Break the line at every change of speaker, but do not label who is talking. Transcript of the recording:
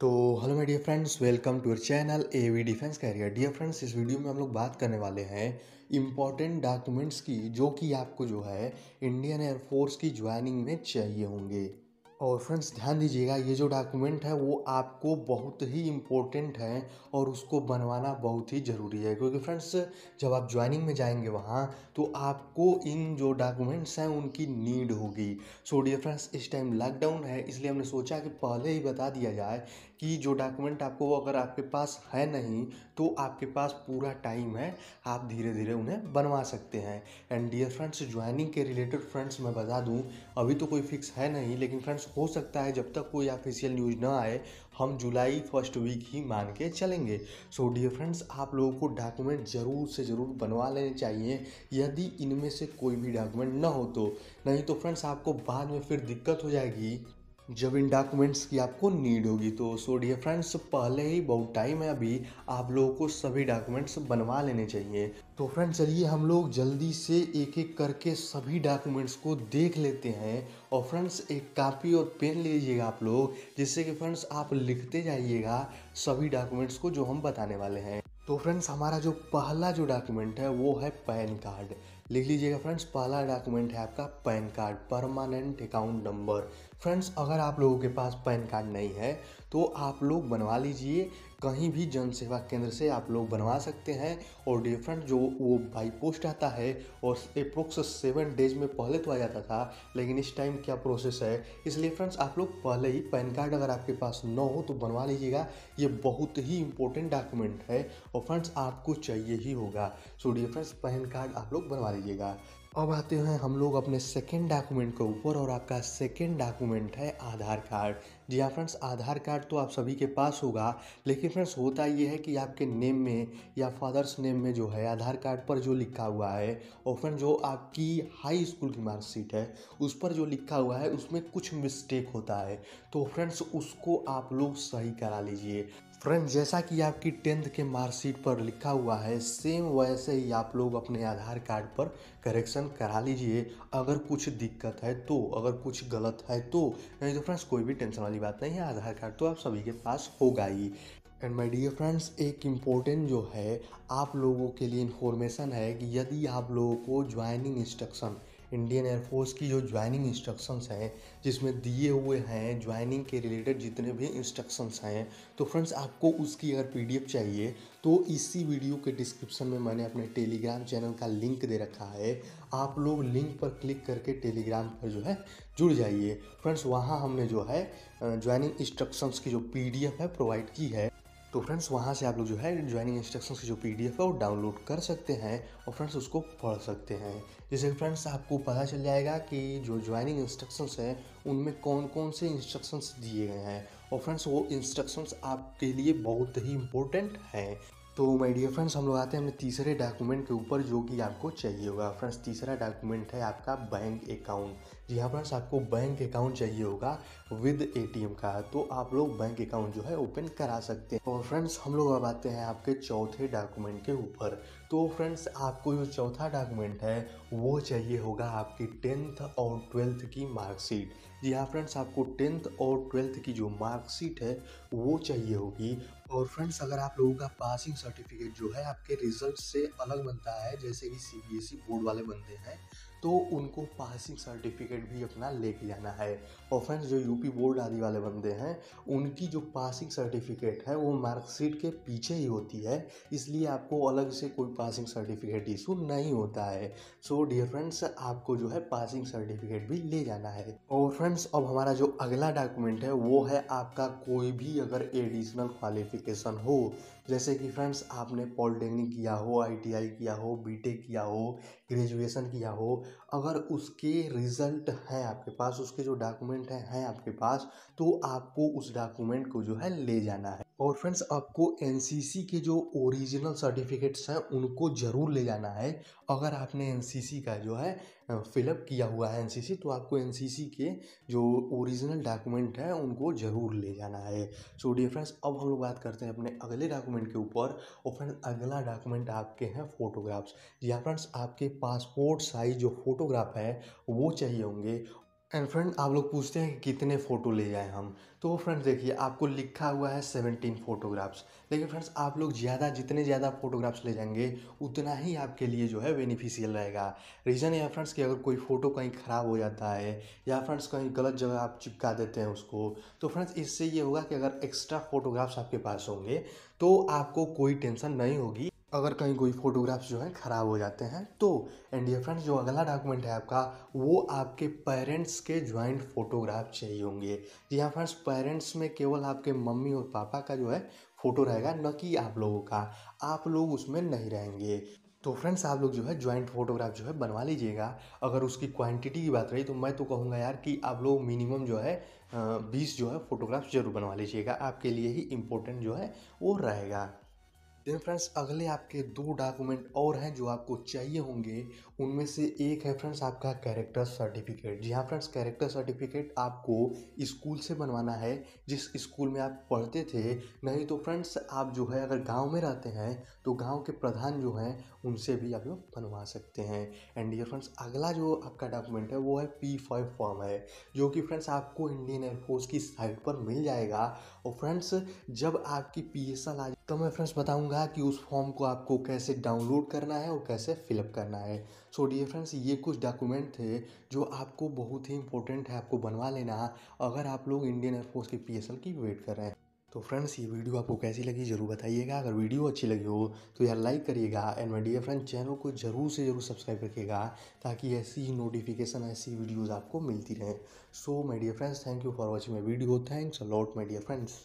तो hello my dear friends welcome to our channel A V defence career dear friends इस video में हम लोग बात करने वाले हैं इंपॉर्टेंट डॉक्यूमेंट्स की, जो कि आपको जो है इंडियन एयरफोर्स की ज्वाइनिंग में चाहिए होंगे। और फ्रेंड्स ध्यान दीजिएगा, ये जो डॉक्यूमेंट है, वो आपको बहुत ही इम्पोर्टेंट है और उसको बनवाना बहुत ही ज़रूरी है। क्योंकि फ्रेंड्स जब आप ज्वाइनिंग में जाएँगे वहाँ तो आपको इन जो डॉक्यूमेंट्स हैं, उनकी नीड होगी। सो डियर फ्रेंड्स इस टाइम लॉकडाउन है, इसलिए हमने सोचा कि पहले ही बता दिया जाए कि जो डॉक्यूमेंट आपको, वो अगर आपके पास है नहीं तो आपके पास पूरा टाइम है, आप धीरे धीरे उन्हें बनवा सकते हैं। एंड डियर फ्रेंड्स ज्वाइनिंग के रिलेटेड फ्रेंड्स मैं बता दूँ, अभी तो कोई फिक्स है नहीं, लेकिन फ्रेंड्स हो सकता है जब तक कोई ऑफिशियल न्यूज़ ना आए, हम जुलाई फ़र्स्ट वीक ही मान के चलेंगे। सो डियर फ्रेंड्स आप लोगों को डॉक्यूमेंट ज़रूर से ज़रूर बनवा लेने चाहिए, यदि इनमें से कोई भी डॉक्यूमेंट ना हो तो। नहीं तो फ्रेंड्स आपको बाद में फिर दिक्कत हो जाएगी। जब इन डॉक्यूमेंट्स की आपको नीड होगी तो सो डियर फ्रेंड्स पहले ही बहुत टाइम है अभी, आप लोगों को सभी डॉक्यूमेंट्स बनवा लेने चाहिए। तो फ्रेंड्स चलिए हम लोग जल्दी से एक एक करके सभी डॉक्यूमेंट्स को देख लेते हैं। और फ्रेंड्स एक कापी और पेन ले लीजिएगा आप लोग, जिससे कि फ्रेंड्स आप लिखते जाइएगा सभी डॉक्यूमेंट्स को जो हम बताने वाले हैं। तो फ्रेंड्स हमारा जो पहला जो डॉक्यूमेंट है, वो है पैन कार्ड। लिख लीजिएगा फ्रेंड्स पहला डॉक्यूमेंट है आपका PAN card permanent account number friends अगर आप लोगों के पास पैन कार्ड नहीं है तो आप लोग बनवा लीजिए। कहीं भी जन सेवा केंद्र से आप लोग बनवा सकते हैं। और डिफरेंट जो वो बाई पोस्ट आता है, और अप्रोक्स सेवन डेज़ में पहले तो आ जाता था, लेकिन इस टाइम क्या प्रोसेस है? इसलिए फ्रेंड्स आप लोग पहले ही पैन कार्ड अगर आपके पास न हो तो बनवा लीजिएगा। ये बहुत ही इंपॉर्टेंट डॉक्यूमेंट है, और फ्रेंड्स आपको चाहिए ही होगा। So dear friends PAN card आप लोग बनवा लीजिएगा। अब आते हैं हम लोग अपने सेकेंड डॉक्यूमेंट के ऊपर और आपका सेकेंड डॉक्यूमेंट है आधार कार्ड। जी हाँ फ्रेंड्स आधार कार्ड तो आप सभी के पास होगा, लेकिन फ्रेंड्स होता ये है कि आपके नेम में या फादर्स नेम में जो है आधार कार्ड पर जो लिखा हुआ है और फ्रेंड जो आपकी हाई स्कूल की मार्कशीट है, उस पर जो लिखा हुआ है, उसमें कुछ मिस्टेक होता है। तो फ्रेंड्स उसको आप लोग सही करा लीजिए। फ्रेंड, जैसा कि आपकी टेंथ के मार्कशीट पर लिखा हुआ है, सेम वैसे ही आप लोग अपने आधार कार्ड पर करेक्शन करा लीजिए। अगर कुछ दिक्कत है तो अगर कुछ गलत है तो। नहीं तो फ्रेंड्स, कोई भी टेंशन वाली बात नहीं है, आधार कार्ड तो आप सभी के पास होगा ही। एंड माय डियर फ्रेंड्स एक इम्पोर्टेंट जो है, आप लोगों के लिए इन्फॉर्मेशन है कि यदि आप लोगों को ज्वाइनिंग इंस्ट्रक्शन इंडियन एयरफोर्स की जो ज्वाइनिंग इंस्ट्रक्शंस हैं, जिसमें दिए हुए हैं ज्वाइनिंग के रिलेटेड जितने भी इंस्ट्रक्शंस हैं तो फ्रेंड्स आपको उसकी अगर पीडीएफ चाहिए तो इसी वीडियो के डिस्क्रिप्शन में मैंने अपने टेलीग्राम चैनल का लिंक दे रखा है। आप लोग लिंक पर क्लिक करके टेलीग्राम पर जो है, जुड़ जाइए। फ्रेंड्स वहाँ हमने जो है ज्वाइनिंग इंस्ट्रक्शंस की जो पीडीएफ है प्रोवाइड की है। तो फ्रेंड्स वहाँ से आप लोग जो है ज्वाइनिंग इंस्ट्रक्शंस की जो पीडीएफ है, वो डाउनलोड कर सकते हैं और फ्रेंड्स उसको पढ़ सकते हैं। जिससे फ्रेंड्स आपको पता चल जाएगा कि जो ज्वाइनिंग इंस्ट्रक्शंस हैं, उनमें कौन कौन से इंस्ट्रक्शंस दिए गए हैं। और फ्रेंड्स वो इंस्ट्रक्शंस आपके लिए बहुत ही इंपॉर्टेंट हैं। तो माय डियर फ्रेंड्स हम लोग आते हैं अपने तीसरे डॉक्यूमेंट के ऊपर जो कि आपको चाहिए होगा। फ्रेंड्स तीसरा डॉक्यूमेंट है आपका बैंक अकाउंट जी हाँ फ्रेंड्स आपको बैंक अकाउंट चाहिए होगा विद एटीएम का। तो आप लोग बैंक अकाउंट जो है ओपन करा सकते हैं। और फ्रेंड्स हम लोग अब आते हैं आपके चौथे डॉक्यूमेंट के ऊपर। तो फ्रेंड्स आपको जो चौथा डॉक्यूमेंट है, वो चाहिए होगा आपकी टेंथ और ट्वेल्थ की मार्कशीट जी हाँ फ्रेंड्स आपको टेंथ और ट्वेल्थ की जो मार्कशीट है, वो चाहिए होगी। और फ्रेंड्स अगर आप लोगों का पासिंग सर्टिफिकेट जो है, आपके रिज़ल्ट से अलग बनता है, जैसे कि सीबीएसई बोर्ड वाले बनते हैं तो उनको पासिंग सर्टिफिकेट भी अपना लेके जाना है। और फ्रेंड्स जो यूपी बोर्ड आदि वाले बंदे हैं, उनकी जो पासिंग सर्टिफिकेट है, वो मार्कशीट के पीछे ही होती है। इसलिए आपको अलग से कोई पासिंग सर्टिफिकेट इशू नहीं होता है। सो डियर फ्रेंड्स आपको जो है पासिंग सर्टिफिकेट भी ले जाना है। और फ्रेंड्स अब हमारा जो अगला डॉक्यूमेंट है, वो है आपका कोई भी अगर एडिशनल क्वालिफिकेशन हो जैसे कि फ्रेंड्स आपने पॉलिटेक्निक किया हो आईटीआई किया हो बीटेक किया हो ग्रेजुएशन किया हो, अगर उसके रिज़ल्ट हैं आपके पास, उसके जो डॉक्यूमेंट हैं हैं आपके पास तो आपको उस डॉक्यूमेंट को जो है ले जाना है। और फ्रेंड्स आपको एनसीसी के जो ओरिजिनल सर्टिफिकेट्स हैं, उनको ज़रूर ले जाना है। अगर आपने एनसीसी का जो है फिलअप किया हुआ है एनसीसी तो आपको एनसीसी के जो ओरिजिनल डॉक्यूमेंट है, उनको ज़रूर ले जाना है। सो डियर फ्रेंड्स अब हम लोग बात करते हैं अपने अगले डॉक्यूमेंट के ऊपर और फ्रेंड्स अगला डॉक्यूमेंट आपके हैं फ़ोटोग्राफ्स हाँ फ्रेंड्स आपके पासपोर्ट साइज़ जो फ़ोटोग्राफ है, वो चाहिए होंगे एंड फ्रेंड आप लोग पूछते हैं कि कितने फ़ोटो ले जाएँ हम? तो फ्रेंड्स देखिए, आपको लिखा हुआ है सेवनटीन फ़ोटोग्राफ्स लेकिन फ्रेंड्स आप लोग ज़्यादा, जितने ज़्यादा फ़ोटोग्राफ्स ले जाएँगे, उतना ही आपके लिए जो है बेनिफिशियल रहेगा. रीज़न है फ्रेंड्स कि अगर कोई फ़ोटो कहीं ख़राब हो जाता है, या फ्रेंड्स कहीं गलत जगह आप चिपका देते हैं उसको तो फ्रेंड्स इससे ये होगा कि अगर एक्स्ट्रा फ़ोटोग्राफ्स आपके पास होंगे तो आपको कोई टेंशन नहीं होगी. अगर कहीं कोई फ़ोटोग्राफ्स जो है ख़राब हो जाते हैं तो एंड ये फ्रेंड्स जो अगला डॉक्यूमेंट है आपका, वो आपके पेरेंट्स के ज्वाइंट फ़ोटोग्राफ चाहिए होंगे। जी हाँ फ्रेंड्स पेरेंट्स में केवल आपके मम्मी और पापा का जो है फ़ोटो रहेगा, न कि आप लोगों का। आप लोग उसमें नहीं रहेंगे। तो फ्रेंड्स आप लोग जो है ज्वाइंट फोटोग्राफ जो है बनवा लीजिएगा। अगर उसकी क्वांटिटी की बात रही तो मैं तो कहूँगा यार कि आप लोग मिनिमम जो है बीस जो है फ़ोटोग्राफ ज़रूर बनवा लीजिएगा। आपके लिए ही इम्पोर्टेंट जो है, वो रहेगा। देन फ्रेंड्स अगले आपके दो डॉक्यूमेंट और हैं जो आपको चाहिए होंगे उनमें से एक है फ्रेंड्स आपका कैरेक्टर सर्टिफिकेट जी हाँ फ्रेंड्स कैरेक्टर सर्टिफिकेट आपको स्कूल से बनवाना है। जिस स्कूल में आप पढ़ते थे, नहीं तो फ्रेंड्स आप जो है अगर गाँव में रहते हैं तो गाँव के प्रधान जो हैं, उनसे भी आप लोग बनवा सकते हैं। एंड ये फ्रेंड्स अगला जो आपका डॉक्यूमेंट है, वो है पी फाइव फॉर्म है, जो कि फ्रेंड्स आपको इंडियन एयरफोर्स की साइट पर मिल जाएगा। और फ्रेंड्स, जब आपकी पी एस एल आ तो मैं फ्रेंड्स बताऊँगा कि उस फॉर्म को आपको कैसे डाउनलोड करना है और कैसे फिलअप करना है। सो डियर फ्रेंड्स ये कुछ डॉक्यूमेंट थे जो आपको बहुत ही इंपॉर्टेंट है, आपको बनवा लेना अगर आप लोग इंडियन एयरफोर्स की पी की वेट कर रहे हैं। तो फ्रेंड्स ये वीडियो आपको कैसी लगी ज़रूर बताइएगा। अगर वीडियो अच्छी लगी हो तो यार लाइक करिएगा and my dear friend channel को ज़रूर से ज़रूर सब्सक्राइब रखिएगा ताकि ऐसी नोटिफिकेशन ऐसी वीडियोज़ आपको मिलती रहें। So my dear friends thank you for watching my video thanks a lot my dear friends